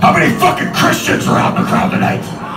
How many fucking Christians are out in the crowd tonight?